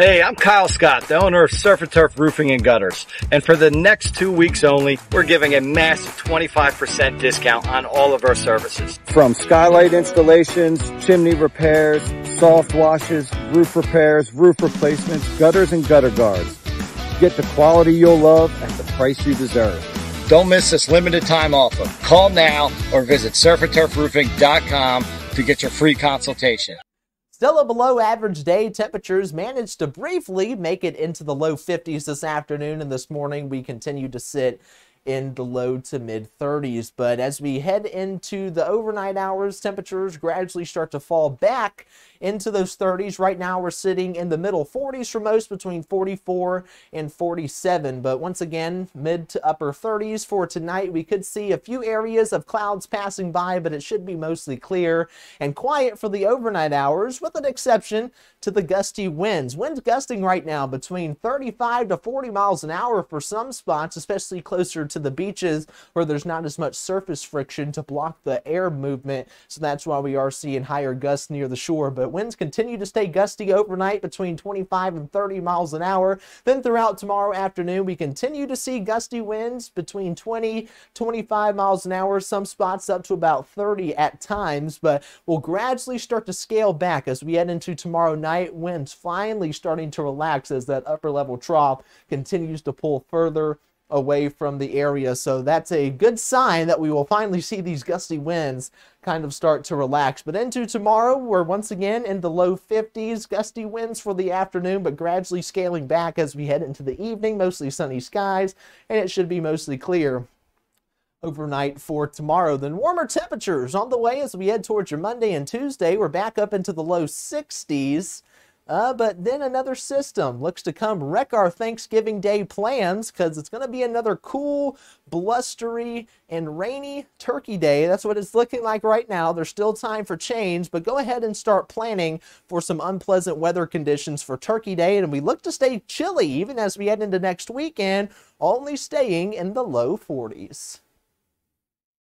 Hey, I'm Kyle Scott, the owner of Surf and Turf Roofing and Gutters. And for the next two weeks only, we're giving a massive 25% discount on all of our services. From skylight installations, chimney repairs, soft washes, roof repairs, roof replacements, gutters and gutter guards. Get the quality you'll love at the price you deserve. Don't miss this limited time offer. Call now or visit surfandturfroofing.com to get your free consultation. Still a below average day. Temperatures managed to briefly make it into the low 50s this afternoon, and this morning we continue to sit in the low to mid 30s. But as we head into the overnight hours, temperatures gradually start to fall back into those 30s. Right now, we're sitting in the middle 40s for most, between 44 and 47. But once again, mid to upper 30s for tonight. We could see a few areas of clouds passing by, but it should be mostly clear and quiet for the overnight hours, with an exception to the gusty winds. Winds gusting right now between 35 to 40 miles an hour for some spots, especially closer to the beaches where there's not as much surface friction to block the air movement. So that's why we are seeing higher gusts near the shore. But winds continue to stay gusty overnight between 25 and 30 miles an hour. Then throughout tomorrow afternoon, we continue to see gusty winds between 20, 25 miles an hour, some spots up to about 30 at times, but we'll gradually start to scale back as we head into tomorrow night. Winds finally starting to relax as that upper level trough continues to pull further away from the area. So that's a good sign that we will finally see these gusty winds kind of start to relax. But into tomorrow, we're once again in the low 50s, gusty winds for the afternoon, but gradually scaling back as we head into the evening, mostly sunny skies, and it should be mostly clear overnight for tomorrow. Then warmer temperatures on the way as we head towards your Monday and Tuesday. We're back up into the low 60s. Uh, but then another system looks to come wreck our Thanksgiving Day plans because it's going to be another cool, blustery, and rainy Turkey Day. That's what it's looking like right now. There's still time for change, but go ahead and start planning for some unpleasant weather conditions for Turkey Day. And we look to stay chilly even as we head into next weekend, only staying in the low 40s.